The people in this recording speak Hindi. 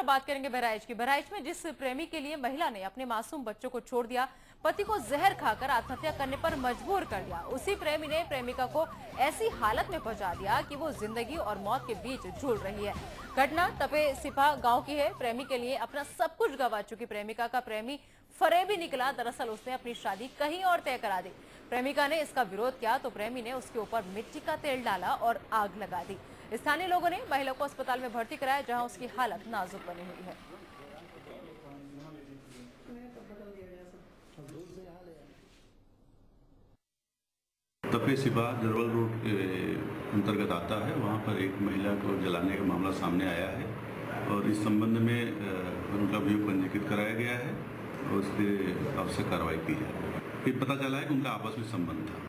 बात करेंगे बहराइच की। बहराइच में जिस प्रेमी के लिए महिला ने अपने मासूम बच्चों को छोड़ दिया, पति को जहर खाकर आत्महत्या करने पर मजबूर कर दिया। उसी प्रेमी ने प्रेमिका को ऐसी हालत में पहुँचा दिया कि वो ज़िंदगी और मौत के बीच झूल रही है। घटना तपे सिपा गाँव की है। प्रेमी के लिए अपना सब कुछ गवा चुकी प्रेमिका का प्रेमी फरेबी निकला। दरअसल उसने अपनी शादी कहीं और तय करा दी। प्रेमिका ने इसका विरोध किया तो प्रेमी ने उसके ऊपर मिट्टी का तेल डाला और आग लगा दी। स्थानीय लोगों ने महिला को अस्पताल में भर्ती कराया, जहाँ उसकी हालत नाजुक बनी हुई है। तपे सिपा जरवल रोड के अंतर्गत आता है। वहाँ पर एक महिला को जलाने का मामला सामने आया है और इस संबंध में उनका अभियोग पंजीकृत कराया गया है और उसके आवश्यक कार्रवाई की है फिर पता चला है कि उनका आपस में संबंध था।